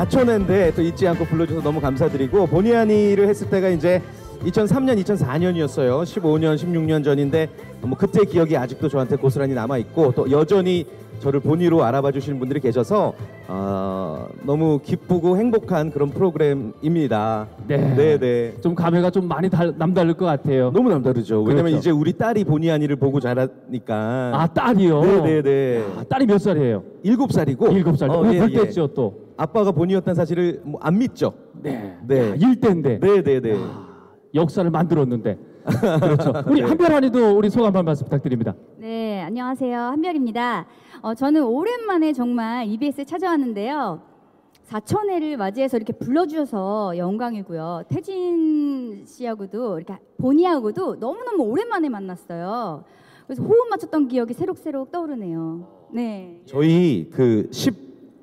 그 사촌인데 또 잊지 않고 불러주셔서 너무 감사드리고 본의 아니를 했을 때가 이제 2003년, 2004년이었어요. 15년, 16년 전인데 뭐 그때 기억이 아직도 저한테 고스란히 남아 있고 또 여전히 저를 본의로 알아봐 주시는 분들이 계셔서 어, 너무 기쁘고 행복한 그런 프로그램입니다. 네. 네, 네. 좀 감회가 좀 많이 달, 남다를 것 같아요. 너무 남다르죠. 왜냐면 그렇죠. 이제 우리 딸이 본의 아니를 보고 자라니까. 아 딸이요. 네, 네, 네. 아, 딸이 몇 살이에요? 일곱 살이고. 일곱 살. 어, 어, 예, 볼 예. 때죠 또. 아빠가 본의였다는 사실을 뭐 안 믿죠. 네. 네. 야, 일대인데 네, 네, 네. 역사를 만들었는데. 그렇죠. 우리 한별 한이도 우리 소감 한 말씀 부탁드립니다. 네, 안녕하세요. 한별입니다. 어, 저는 오랜만에 정말 EBS에 찾아왔는데요. 사천회를 맞이해서 이렇게 불러주셔서 영광이고요. 태진 씨하고도 이렇게 보니하고도 너무너무 오랜만에 만났어요. 그래서 호흡 맞췄던 기억이 새록새록 떠오르네요. 네. 저희 그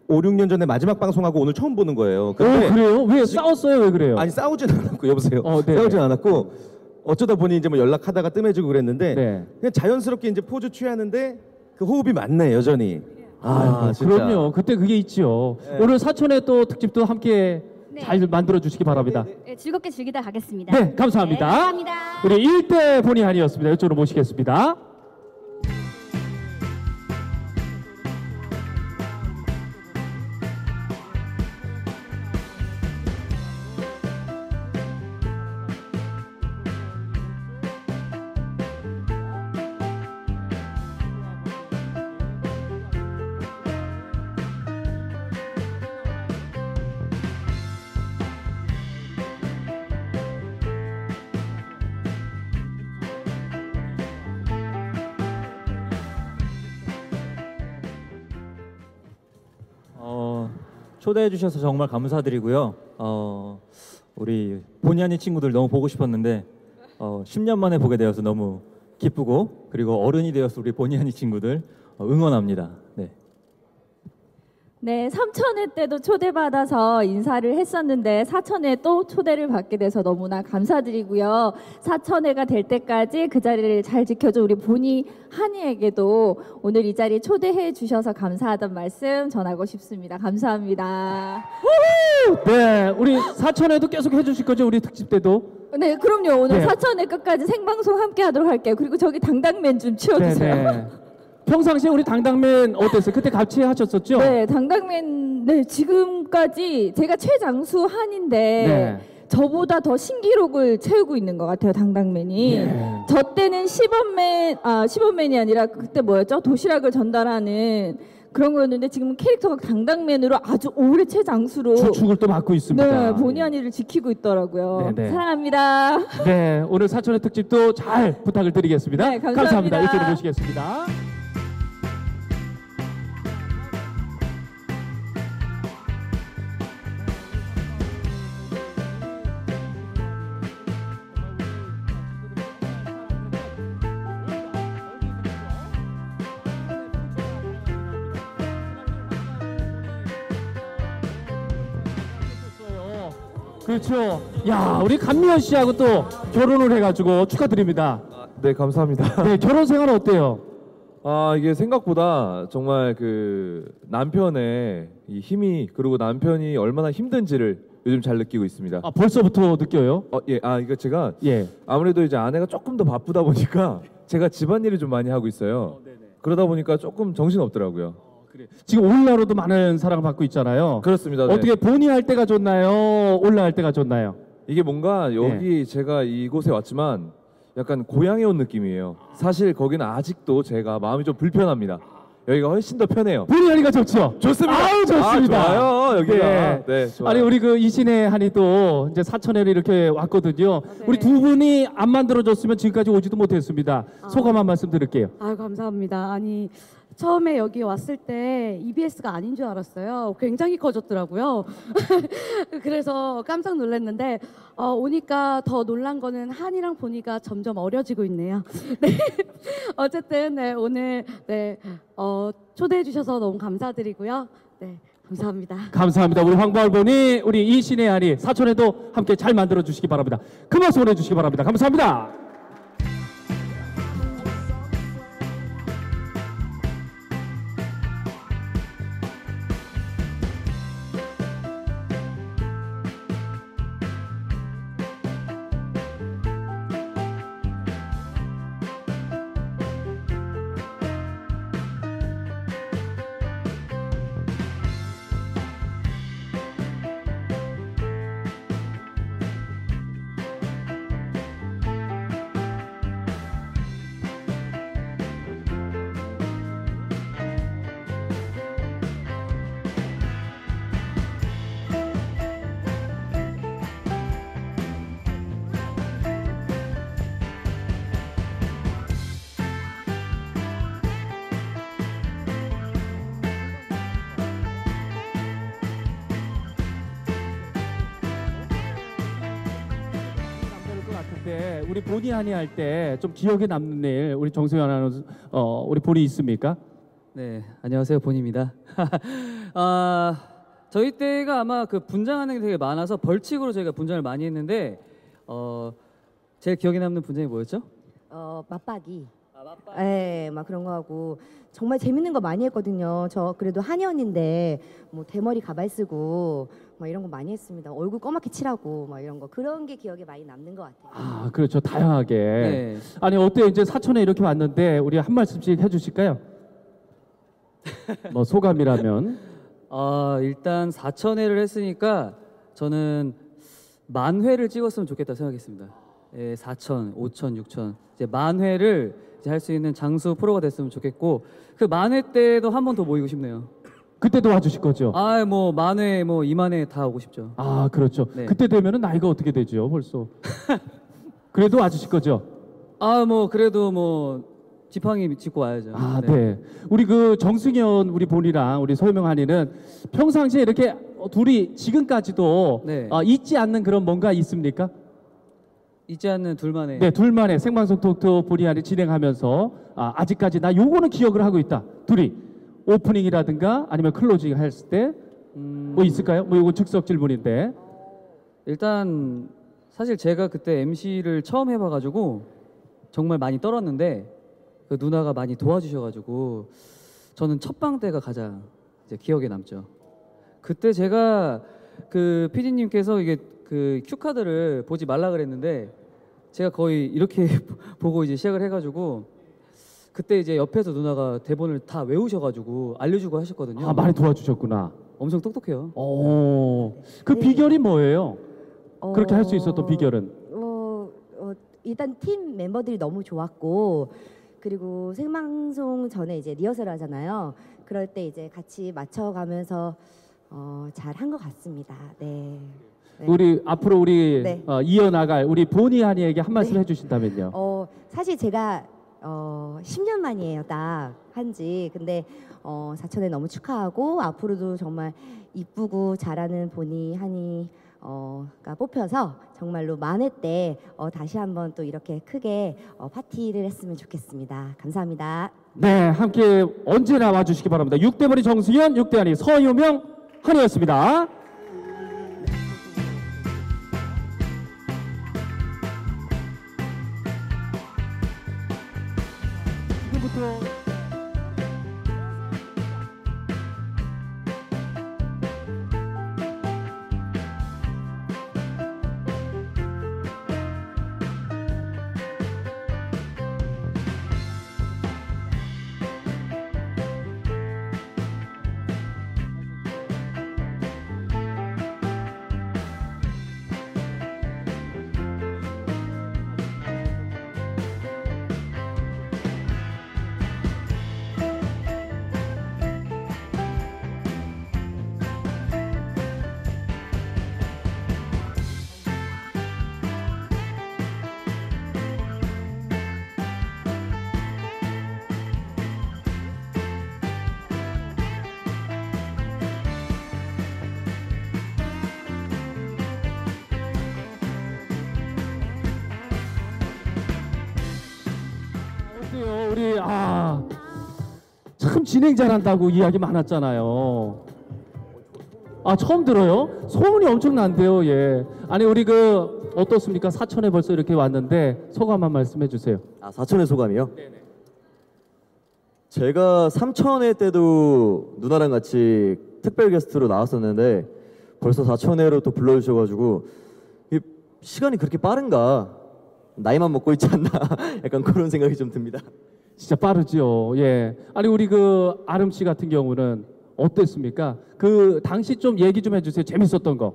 15, 16년 전에 마지막 방송하고 오늘 처음 보는 거예요. 오 근데 그래요? 왜 싸웠어요? 왜 그래요? 아니 싸우진 않았고 여보세요. 어, 네. 싸우진 않았고 어쩌다 보니 이제 뭐 연락하다가 뜸해지고 그랬는데 네. 그냥 자연스럽게 이제 포즈 취하는데 그 호흡이 맞네 여전히. 아, 그럼요. 그때 그게 있죠. 네. 오늘 사촌의 또 특집도 함께 네. 잘 만들어 주시기 바랍니다. 네, 즐겁게 즐기다 가겠습니다. 네, 감사합니다. 네, 감사합니다. 우리 일대 본의 아니었습니다. 이쪽으로 모시겠습니다. 초대해 주셔서 정말 감사드리고요. 어, 우리 본의 아닌 친구들 너무 보고 싶었는데 어, 10년 만에 보게 되어서 너무 기쁘고 그리고 어른이 되어서 우리 본의 아닌 친구들 어, 응원합니다. 네. 네, 삼천회 때도 초대받아서 인사를 했었는데 사천회 또 초대를 받게 돼서 너무나 감사드리고요. 사천회가 될 때까지 그 자리를 잘 지켜줘 우리 본이 한이에게도 오늘 이 자리 초대해 주셔서 감사하던 말씀 전하고 싶습니다. 감사합니다. 네, 우리 사촌에도 계속 해주실 거죠? 우리 특집 때도. 네, 그럼요. 오늘 네. 사천회 끝까지 생방송 함께 하도록 할게요. 그리고 저기 당당맨 좀 치워주세요. 네. 평상시에 우리 당당맨 어땠어요? 그때 같이 하셨었죠? 네, 당당맨 네 지금까지 제가 최장수 한인데 네. 저보다 더 신기록을 채우고 있는 것 같아요 당당맨이. 네. 저 때는 10원맨 아 10원맨이 아니라 그때 뭐였죠? 도시락을 전달하는 그런 거였는데 지금 캐릭터가 당당맨으로 아주 오래 최장수로 주축을 또 맡고 있습니다. 네 본의 아니를 지키고 있더라고요. 네, 네. 사랑합니다. 네, 오늘 사촌의 특집도 잘 부탁을 드리겠습니다. 네, 감사합니다. 이쪽으로 모시겠습니다. 그렇죠. 야, 우리 감미연 씨하고 또 결혼을 해가지고 축하드립니다. 네 감사합니다. 네, 결혼 생활 어때요? 아 이게 생각보다 정말 그 남편의 이 힘이 그리고 남편이 얼마나 힘든지를 요즘 잘 느끼고 있습니다. 아, 벌써부터 느껴요? 어, 예, 아 이거 제가 예. 아무래도 이제 아내가 조금 더 바쁘다 보니까 제가 집안일을 좀 많이 하고 있어요. 그러다 보니까 조금 정신 없더라고요. 지금 올라로도 많은 사랑을 받고 있잖아요. 그렇습니다. 네. 어떻게 본의 할 때가 좋나요? 올라 할 때가 좋나요? 이게 뭔가 여기 제가 이곳에 왔지만 약간 고향에 온 느낌이에요. 사실 거기는 아직도 제가 마음이 좀 불편합니다. 여기가 훨씬 더 편해요. 본의 하니까 좋죠? 좋습니다. 아우, 좋습니다. 아, 좋아요. 여기가. 네. 네, 좋아요. 아니 우리 그 이신의 한이도 이제 사천회를 이렇게 왔거든요. 우리 두 분이 안 만들어줬으면 지금까지 오지도 못했습니다. 소감 한 말씀 드릴게요. 아 감사합니다. 아니 처음에 여기 왔을 때 EBS가 아닌 줄 알았어요. 굉장히 커졌더라고요. 그래서 깜짝 놀랐는데 어, 오니까 더 놀란 거는 한이랑 보니가 점점 어려지고 있네요. 네. 어쨌든 네, 오늘 네, 어, 초대해 주셔서 너무 감사드리고요. 네, 감사합니다. 감사합니다. 우리 황보알 보니 우리 이신의 한이 사천회도 함께 잘 만들어 주시기 바랍니다. 큰 박수 보내주시기 바랍니다. 감사합니다. 우리 본의 아니 할 때 좀 기억에 남는 일 우리 정승현 아나운서 어 우리 본이 있습니까? 네, 안녕하세요. 본입니다. 아, 저희 때가 아마 그 분장하는 게 되게 많아서 벌칙으로 저희가 분장을 많이 했는데 어, 제일 기억에 남는 분장이 뭐였죠? 어 맞박이. 예, 막 그런 거 하고 정말 재밌는 거 많이 했거든요. 저 그래도 한의원인데 뭐 대머리 가발 쓰고 막 이런 거 많이 했습니다. 얼굴 검맣게 칠하고 막 이런 거 그런 게 기억에 많이 남는 것 같아요. 아 그렇죠 다양하게. 네. 아니 어때요 이제 사촌에 이렇게 왔는데 우리 한 말씀씩 해주실까요? 뭐 소감이라면. 아, 일단 4천 회를 했으니까 저는 만 회를 찍었으면 좋겠다 생각했습니다. 예, 4천, 5천, 6천 이제 만 회를 이제 할수 있는 장수 프로가 됐으면 좋겠고 그 만 회 때도 한 번 더 모이고 싶네요. 그때도 와주실 거죠? 아, 뭐 만 회, 뭐 2만 회 다 오고 싶죠. 아 그렇죠. 네. 그때 되면은 나이가 어떻게 되죠 벌써? 그래도 와주실 거죠? 아, 뭐 그래도 뭐 지팡이 짚고 와야죠. 아, 네. 우리 그 정승현 우리 본이랑 우리 소유명 한이는 평상시에 이렇게 어, 둘이 지금까지도 네. 어, 잊지 않는 그런 뭔가 있습니까? 잊지 않는 둘만의 네, 둘만의 생방송 톡톡 본의 아니 진행하면서 아, 아직까지 나 요거는 기억을 하고 있다. 둘이 오프닝이라든가 아니면 closing 했을 때 뭐 음, 있을까요? 뭐 요거 즉석 질문인데. 일단 사실 제가 그때 MC를 처음 해봐가지고 정말 많이 떨었는데 그 누나가 많이 도와주셔가지고 저는 첫 방 때가 가장 이제 기억에 남죠. 그때 제가 그 PD님께서 이게 그 cue card를 보지 말라 그랬는데 제가 거의 이렇게 보고 이제 시작을 해가지고 그때 이제 옆에서 누나가 대본을 다 외우셔가지고 알려주고 하셨거든요. 아, 많이 도와주셨구나. 엄청 똑똑해요. 오. 그 네. 비결이 뭐예요? 그렇게 할 수 있었던 어, 비결은? 어, 어, 일단 팀 멤버들이 너무 좋았고 그리고 생방송 전에 이제 리허설 하잖아요. 그럴 때 이제 같이 맞춰가면서 어, 잘 한 것 같습니다. 네. 네. 우리 앞으로 우리 네. 어, 이어나갈 우리 본의 아니에게 한 말씀 네. 해주신다면요. 어, 사실 제가 어, 10년 만이에요, 딱 한 지. 근데 어, 사천에 너무 축하하고 앞으로도 정말 이쁘고 잘하는 보니 하니 어가 뽑혀서 정말로 만회 때 어, 다시 한번 또 이렇게 크게 어, 파티를 했으면 좋겠습니다. 감사합니다. 네, 함께 언제나 와주시기 바랍니다. 6대 머리 정승현, 6대아니 서유명 한이었습니다. 진행 잘한다고 이야기 많았잖아요. 아 처음 들어요? 소문이 엄청난데요, 예. 아니 우리 그 어떻습니까? 사천에 벌써 이렇게 왔는데 소감 한 말씀해 주세요. 아 사천의 소감이요? 제가 삼천회 때도 누나랑 같이 특별 게스트로 나왔었는데 벌써 사천회로 또 불러주셔가지고 이 시간이 그렇게 빠른가 나이만 먹고 있지 않나 약간 그런 생각이 좀 듭니다. 진짜 빠르죠. 예. 아니 우리 그 아름 씨 같은 경우는 어땠습니까? 그 당시 좀 얘기 좀 해주세요. 재밌었던 거.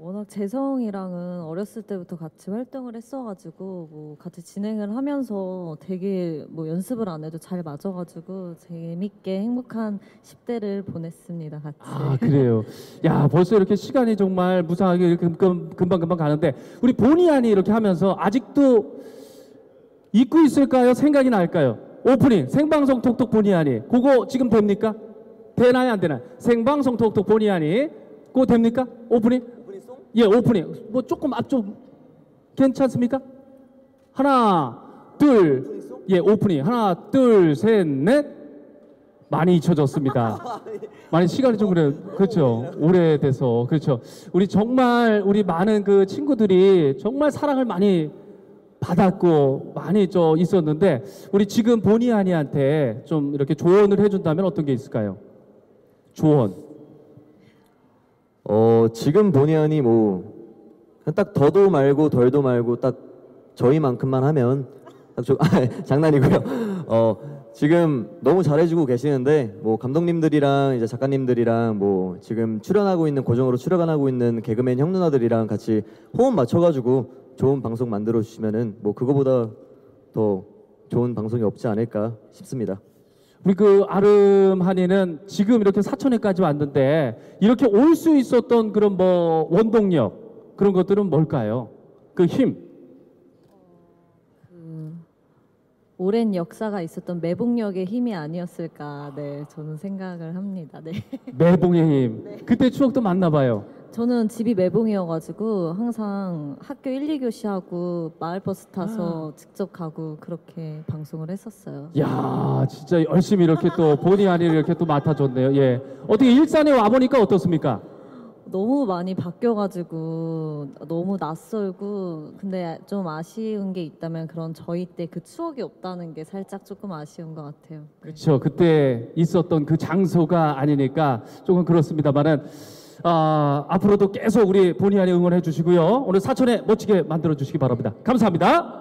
워낙 재성이랑은 어렸을 때부터 같이 활동을 했어가지고 뭐 같이 진행을 하면서 되게 뭐 연습을 안 해도 잘 맞아가지고 재밌게 행복한 10대를 보냈습니다 같이. 아 그래요. 야 벌써 이렇게 시간이 정말 무상하게 이렇게 금, 금방 금방 가는데 우리 본의 아니 이렇게 하면서 아직도 잊고 있을까요? 생각이 날까요? 오프닝 생방송 톡톡 본의 아니 그거 지금 됩니까? 되나요 안 되나요? 생방송 톡톡 본의 아니 그거 됩니까? 오프닝? 예 오프닝 뭐 조금 앞좀 괜찮습니까? 하나, 둘, 예, 오프닝. 하나, 둘, 셋, 넷. 많이 잊혀졌습니다. 많이 시간이 좀 그래, 그렇죠. 오래돼서 그렇죠. 우리 정말 우리 많은 그 친구들이 정말 사랑을 많이 받았고 많이 저 있었는데 우리 지금 보니 아니한테 좀 이렇게 조언을 해준다면 어떤 게 있을까요? 조언. 어 지금 보니하니 뭐 그냥 딱 더도 말고 덜도 말고 딱 저희만큼만 하면 딱 좀, 아, 장난이고요. 어 지금 너무 잘해주고 계시는데 뭐 감독님들이랑 이제 작가님들이랑 뭐 지금 출연하고 있는 고정으로 출연하고 있는 개그맨 형 누나들이랑 같이 호흡 맞춰가지고 좋은 방송 만들어 주시면은 뭐 그거보다 더 좋은 방송이 없지 않을까 싶습니다. 우리 그 아름 한이는 지금 이렇게 사천에까지 왔는데 이렇게 올 수 있었던 그런 뭐 원동력 그런 것들은 뭘까요? 그 힘. 오랜 역사가 있었던 매복력의 힘이 아니었을까 네 저는 생각을 합니다. 네. 매봉의 힘. 그때 추억도 많나 봐요. 저는 집이 매봉이어가지고 항상 학교 1, 2교시 하고 마을버스 아. 타서 직접 가고 그렇게 방송을 했었어요. 야, 진짜 열심히 이렇게 또 본의 아니게 이렇게 또 맡아줬네요. 예. 어떻게 일산에 와 보니까 어떻습니까? 너무 많이 바뀌어가지고 너무 낯설고 근데 좀 아쉬운 게 있다면 그런 저희 때 그 추억이 없다는 게 살짝 조금 아쉬운 것 같아요. 그렇죠. 그때 있었던 그 장소가 아니니까 조금 그렇습니다만은 아, 앞으로도 계속 우리 본의 아니 응원해 주시고요. 오늘 사천에 멋지게 만들어 주시기 바랍니다. 감사합니다.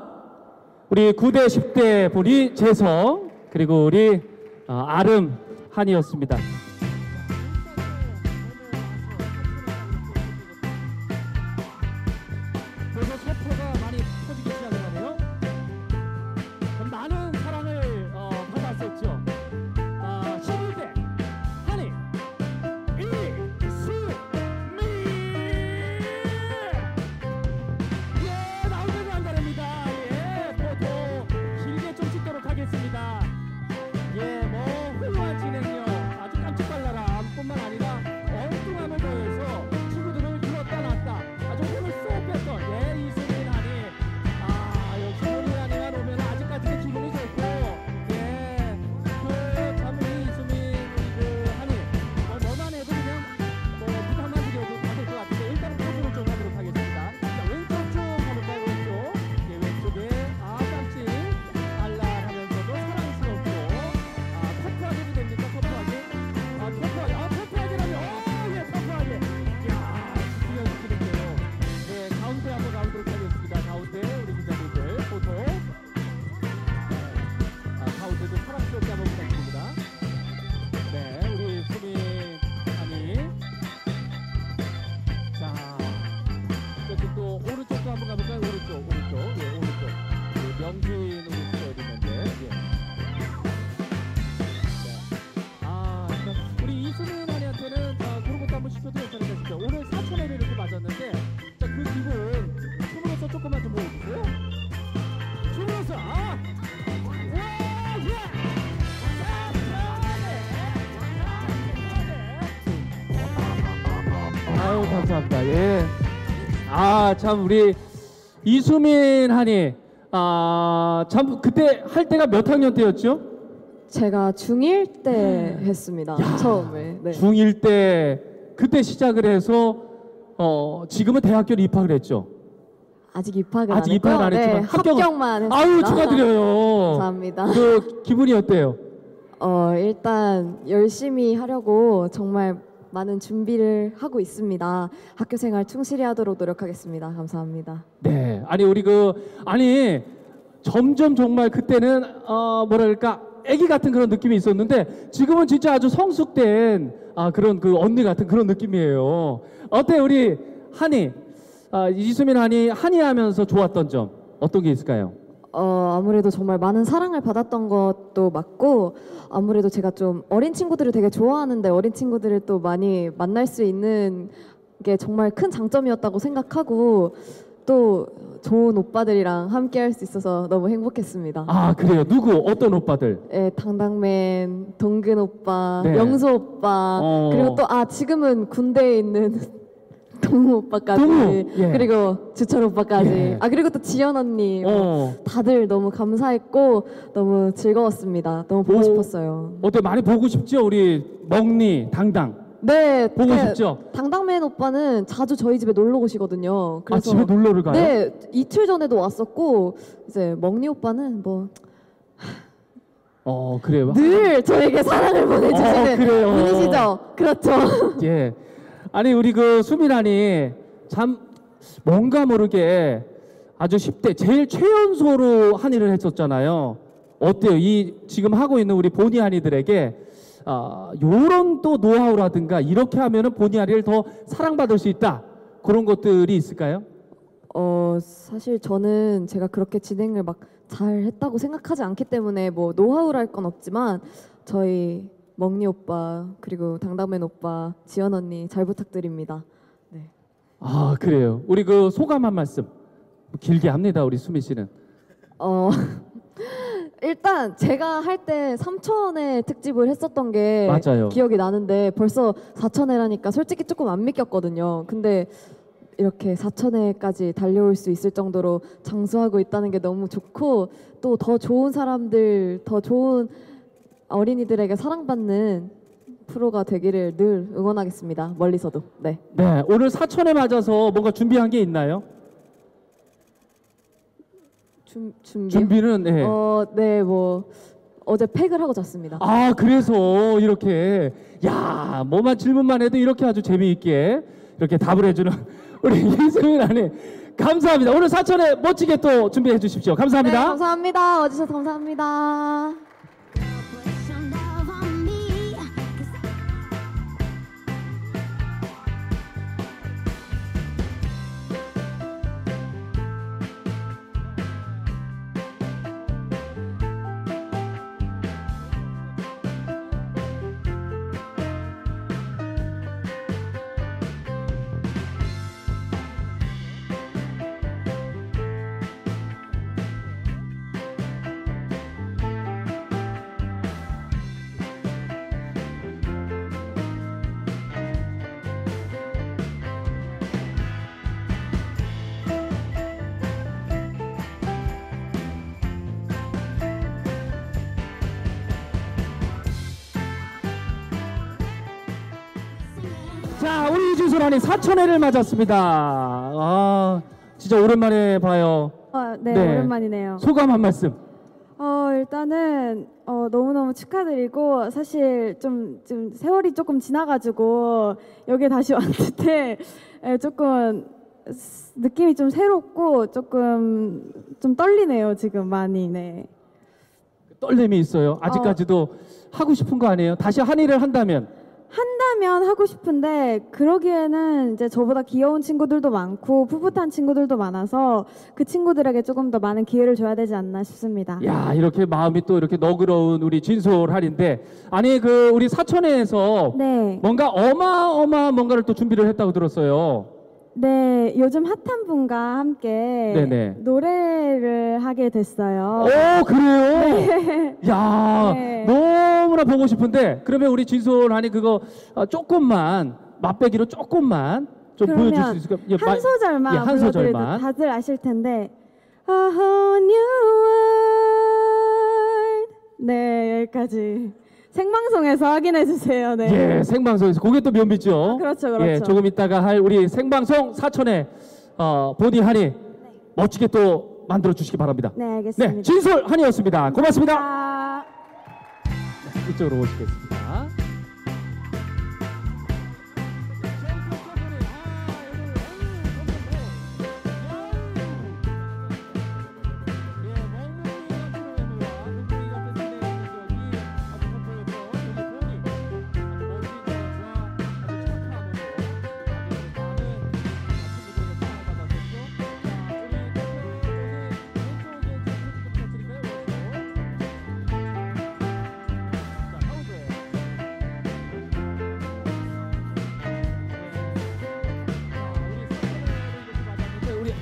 우리 9대 10대 본이 재성 그리고 우리 아, 아름 한이었습니다. 벌써 세포가 많이 퍼지기 시작을 하네요. 아 참 우리 이수민 한이 아 참 그때 할 때가 몇 학년 때였죠? 제가 중1 때 했습니다. 처음에. 네. 중1 때 그때 시작을 해서 어 지금은 대학교를 입학을 했죠. 아직 입학을 아직 안. 입학을 안 했지만 네, 합격은- 합격만 했습니다. 아유 축하드려요. 감사합니다. 그 기분이 어때요? 어, 일단 열심히 하려고 정말 많은 준비를 하고 있습니다. 학교 생활 충실히 하도록 노력하겠습니다. 감사합니다. 네, 아니 우리 그 아니 점점 정말 그때는 어 뭐랄까 아기 같은 그런 느낌이 있었는데 지금은 진짜 아주 성숙된 아 그런 그 언니 같은 그런 느낌이에요. 어때 우리 한이 아, 이수민 한이 한이 하면서 좋았던 점 어떤 게 있을까요? 어, 아무래도 정말 많은 사랑을 받았던 것도 맞고 아무래도 제가 좀 어린 친구들을 되게 좋아하는데 어린 친구들을 또 많이 만날 수 있는 게 정말 큰 장점이었다고 생각하고 또 좋은 오빠들이랑 함께 할 수 있어서 너무 행복했습니다. 아 그래요 누구 어떤 오빠들? 예, 당당맨, 동근 오빠, 네. 영수 오빠, 어. 그리고 또 아 지금은 군대에 있는 동우 오빠까지 동우, 예. 그리고 주철 오빠까지 예. 아 그리고 또 지연 언니 뭐 어. 다들 너무 감사했고 너무 즐거웠습니다. 너무 보고 오. 싶었어요. 어때 많이 보고 싶죠? 우리 먹니 당당 네, 보고 네, 싶죠? 당당맨 오빠는 자주 저희 집에 놀러 오시거든요. 아 그래서 집에 놀러를 가요? 네, 이틀 전에도 왔었고 이제 먹니 오빠는 뭐 어 그래요. 늘 저에게 사랑을 어, 보내주시는 그래요. 분이시죠. 그렇죠. 예. 아니 우리 그 수민아니 참 뭔가 모르게 아주 10대 제일 최연소로 한의를 했었잖아요. 어때요? 이 지금 하고 있는 우리 보니아니들에게 아, 요런 또 노하우라든가 이렇게 하면은 보니아니를 더 사랑받을 수 있다. 그런 것들이 있을까요? 어 사실 저는 제가 그렇게 진행을 막 잘 했다고 생각하지 않기 때문에 뭐 노하우랄 건 없지만 저희 먹니 오빠 그리고 당당맨 오빠 지연 언니 잘 부탁드립니다. 아 그래요. 우리 그 소감 한 말씀 길게 합니다. 우리 수미 씨는. 어 일단 제가 할때 삼천회 특집을 했었던 게 맞아요. 기억이 나는데 벌써 사천회라니까 솔직히 조금 안 믿겼거든요. 근데 이렇게 사천회까지 달려올 수 있을 정도로 장수하고 있다는 게 너무 좋고 또 더 좋은 사람들, 더 좋은 어린이들에게 사랑받는 프로가 되기를 늘 응원하겠습니다. 멀리서도. 네. 네 오늘 사천에 맞아서 뭔가 준비한 게 있나요? 준, 준비. 준비는 네. 어, 네, 뭐 어제 팩을 하고 잤습니다. 아 그래서 이렇게 야 뭐만 질문만 해도 이렇게 아주 재미있게 이렇게 답을 해주는 우리 이수민 아니 감사합니다. 오늘 사천에 멋지게 또 준비해 주십시오. 감사합니다. 네, 감사합니다. 와주셔서 감사합니다. 아니 사천회를 맞았습니다. 아 진짜 오랜만에 봐요. 어, 네, 네. 오랜만이네요. 소감 한 말씀. 어, 일단은 어, 너무너무 축하드리고 사실 좀, 좀 세월이 조금 지나가지고 여기에 다시 왔는데 에, 조금 스- 느낌이 좀 새롭고 조금 좀 떨리네요 지금 많이 네. 떨림이 있어요. 아직까지도 하고 싶은 거 아니에요? 다시 한의를 한다면 한다면 하고 싶은데 그러기에는 이제 저보다 귀여운 친구들도 많고 풋풋한 친구들도 많아서 그 친구들에게 조금 더 많은 기회를 줘야 되지 않나 싶습니다. 야 이렇게 마음이 또 이렇게 너그러운 우리 진솔한인데 아니 그 우리 사천회에서 네. 뭔가 어마어마한 뭔가를 또 준비를 했다고 들었어요. 네, 요즘 핫한 분과 함께 네네. 노래를 하게 됐어요. 오 그래요? 네. 야 네. 너무나 보고 싶은데 그러면 우리 진솔한이 그거 어, 조금만 맛배기로 조금만 좀 보여줄 수 있을까요? 예, 마- 한 소절만 예, 한 불러드려도 소절만. 다들 아실 텐데 A whole new world 네, 여기까지 생방송에서 확인해 주세요. 네. 예, 생방송에서 그게 또 면비죠. 그렇죠, 그렇죠. 예, 조금 있다가 할 우리 생방송 사천에 어, 보니 한이 멋지게 또 만들어 주시기 바랍니다. 네, 알겠습니다. 네, 진솔 한이었습니다. 고맙습니다. 아... 이쪽으로 오시겠습니다.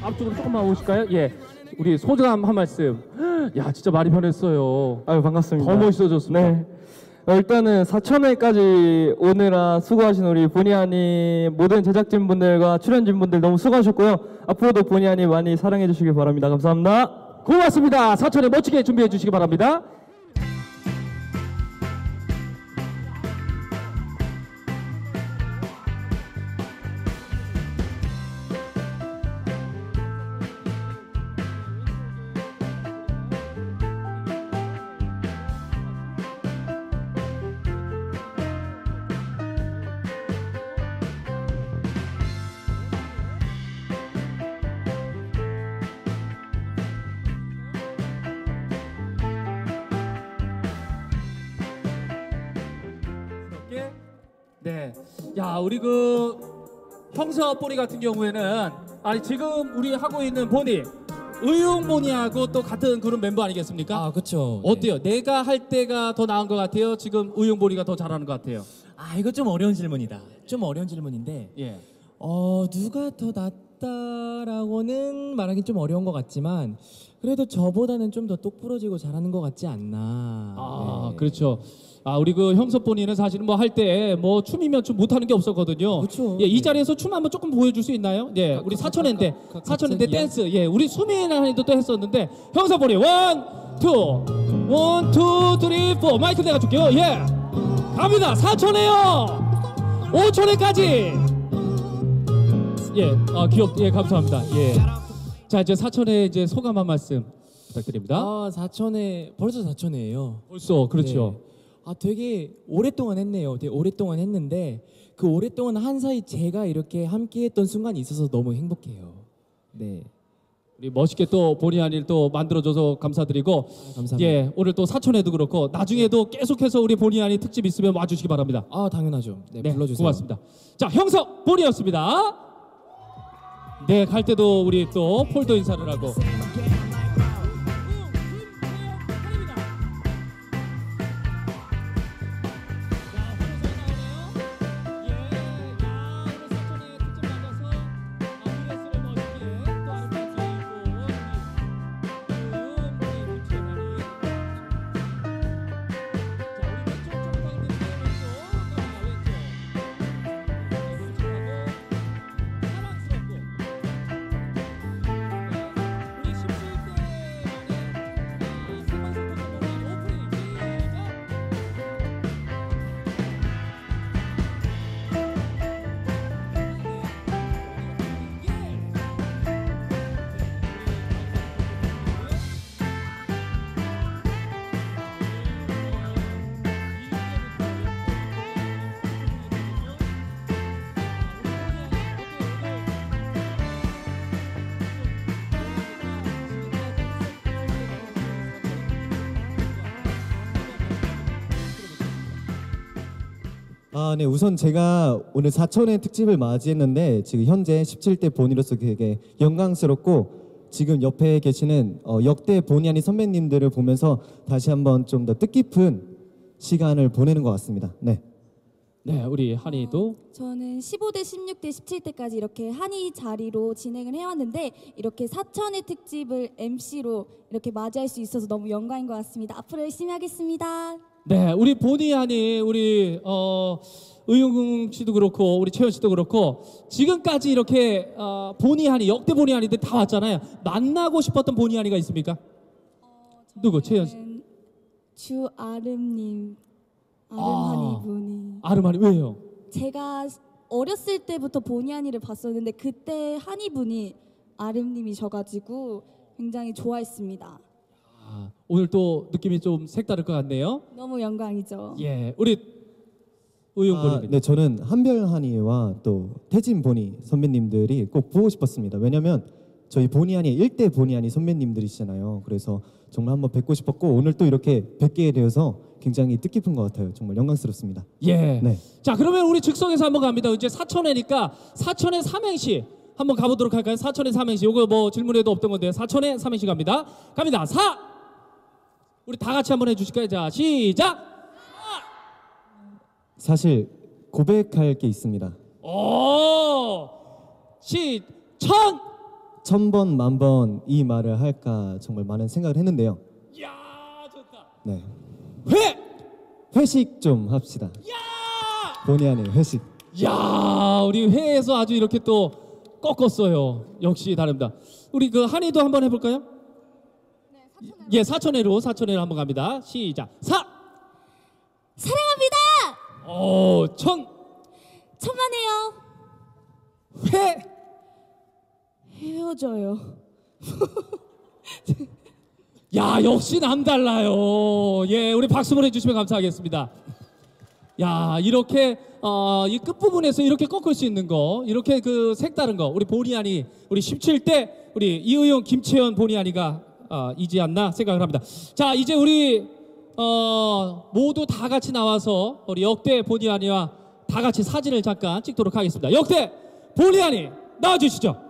앞쪽으로 조금만 오실까요? 예. 우리 소감 한 말씀. 야, 진짜 많이 변했어요. 아유 반갑습니다. 더 멋있어졌습니다. 네. 어, 일단은 4천회까지 오느라 수고하신 우리 보니아니 모든 제작진분들과 출연진분들 너무 수고하셨고요. 앞으로도 보니아니 많이 사랑해 주시기 바랍니다. 감사합니다. 고맙습니다. 사천에 멋지게 준비해 주시기 바랍니다. 우리 그 형사 보니 같은 경우에는 아니 지금 우리 하고 있는 보니 의용 보니하고 또 같은 그런 멤버 아니겠습니까? 아, 그렇죠. 어때요? 내가 할 때가 더 나은 것 같아요? 지금 의용 보니가 더 잘하는 것 같아요? 아 이거 좀 어려운 질문이다. 좀 어려운 질문인데 예. 어 누가 더 낫다라고는 말하기 좀 어려운 것 같지만 그래도 저보다는 좀 더 똑부러지고 잘하는 것 같지 않나. 아, 네. 그렇죠. 아, 우리 그 형섭 본인은 사실은 뭐 할 때 뭐 춤이면 춤 못하는 게 없었거든요. 그렇죠. 예, 이 자리에서 춤 한번 조금 보여줄 수 있나요? 예, 우리 사천인데 사천인데? 댄스. 예, 우리 수민이도 또 했었는데 형섭 본인 one, two, one, two, three, four 마이크 내가 줄게요. 예, 갑니다. 사천회요. 오천회까지. 예, 아 귀엽. 예, 감사합니다. 예. 자 이제 사천회 이제 소감 한 말씀 부탁드립니다. 아 사천에 벌써 사천회예요. 벌써 그렇죠. 아 되게 오랫동안 했네요. 되게 오랫동안 했는데 그 오랫동안 한 사이 제가 이렇게 함께했던 순간이 있어서 너무 행복해요. 네. 우리 멋있게 또 본의 아닐 또 만들어줘서 감사드리고 감사합니다. 예 오늘 또 사천에도 그렇고 나중에도 계속해서 우리 본의 아닌 특집 있으면 와주시기 바랍니다. 아 당연하죠. 네, 불러주세요. 고맙습니다. 자 형석 본이었습니다. 네 갈 때도 우리 또 폴더 인사를 하고. 아, 네. 우선 제가 오늘 4천회 특집을 맞이했는데 지금 현재 17대 본이로서 되게 영광스럽고 지금 옆에 계시는 어, 역대 본의 아닌 선배님들을 보면서 다시 한번 좀 더 뜻깊은 시간을 보내는 것 같습니다. 네. 네 우리 한이도 저는 15대 16대 17대까지 이렇게 한이 자리로 진행을 해왔는데 이렇게 사천의 특집을 MC로 이렇게 맞이할 수 있어서 너무 영광인 것 같습니다. 앞으로 열심히 하겠습니다. 네, 우리 본의 아닌 우리 어, 의용 씨도 그렇고 우리 채연 씨도 그렇고 지금까지 이렇게 어, 본의 아닌 역대 본의 아닌데 다 왔잖아요. 만나고 싶었던 본의 아니가 있습니까? 누구 채연 씨? 주 아름님, 아. 아름하니 분이 아르마니 왜요? 제가 어렸을 때부터 보니 하니를 봤었는데 그때 하니 분이 아름님이셔가지고 굉장히 좋아했습니다. 아, 오늘 또 느낌이 좀 색다를 것 같네요. 너무 영광이죠. 예, 우리 의용 아, 본입니다. 네, 저는 한별한이와 또 태진 보니 선배님들이 꼭 보고 싶었습니다. 왜냐면 저희 보니 아니 1대 보니 아니 선배님들이시잖아요. 그래서 정말 한번 뵙고 싶었고 오늘 또 이렇게 뵙게 되어서 굉장히 뜻깊은 것 같아요. 정말 영광스럽습니다. 예. 네. 자, 그러면 우리 즉석에서 한번 갑니다. 이제 사천회니까 사천의 삼행시 한번 가보도록 할까요? 사천의 삼행시. 요거 뭐 질문에도 없던 건데 사천의 삼행시 갑니다. 갑니다. 사. 우리 다 같이 한번 해주실까요? 자, 시작. 사실 고백할 게 있습니다. 오. 시. 천. 천 번, 만 번 이 말을 할까 정말 많은 생각을 했는데요. 야, 좋다. 네. 회. 회식 좀 합시다. 본의 아닌 회식. 야, 우리 회에서 아주 이렇게 또 꺾었어요. 역시 다릅니다. 우리 그 한이도 한번 해볼까요? 예, 사천회로 사천회로 한번 갑니다. 시작. 사. 사랑합니다. 오, 천. 천만에요. 회. 헤어져요. 야, 역시 남달라요. 예, 우리 박수 보내주시면 감사하겠습니다. 야, 이렇게 어, 이 끝부분에서 이렇게 꺾을 수 있는 거, 이렇게 그 색다른 거, 우리 보니아니, 우리 17대 우리 이의용, 김채연 보니아니가 어, 이지 않나 생각을 합니다. 자, 이제 우리 어, 모두 다 같이 나와서 우리 역대 보니아니와 다 같이 사진을 잠깐 찍도록 하겠습니다. 역대 보니아니 나와주시죠.